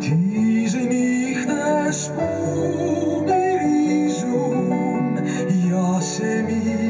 τις νύχτες που μυρίζουν για σεμί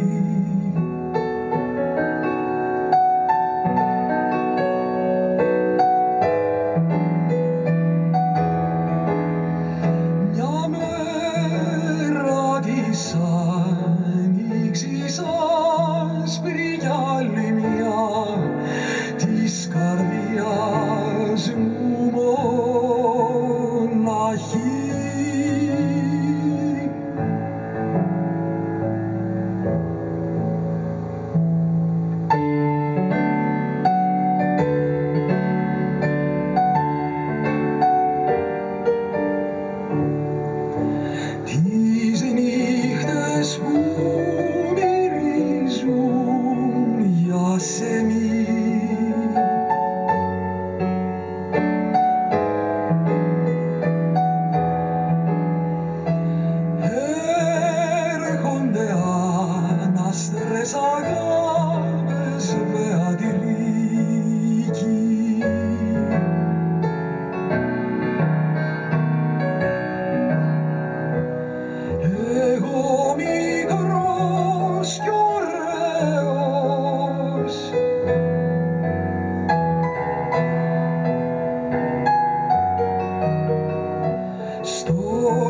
agir.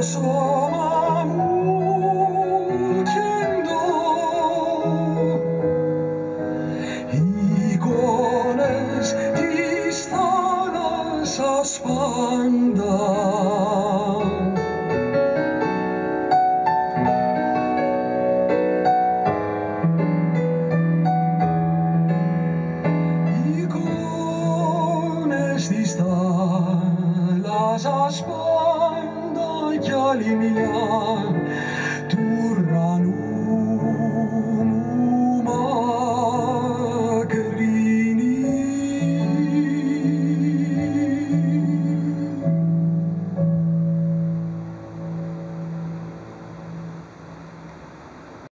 说。ждали меня.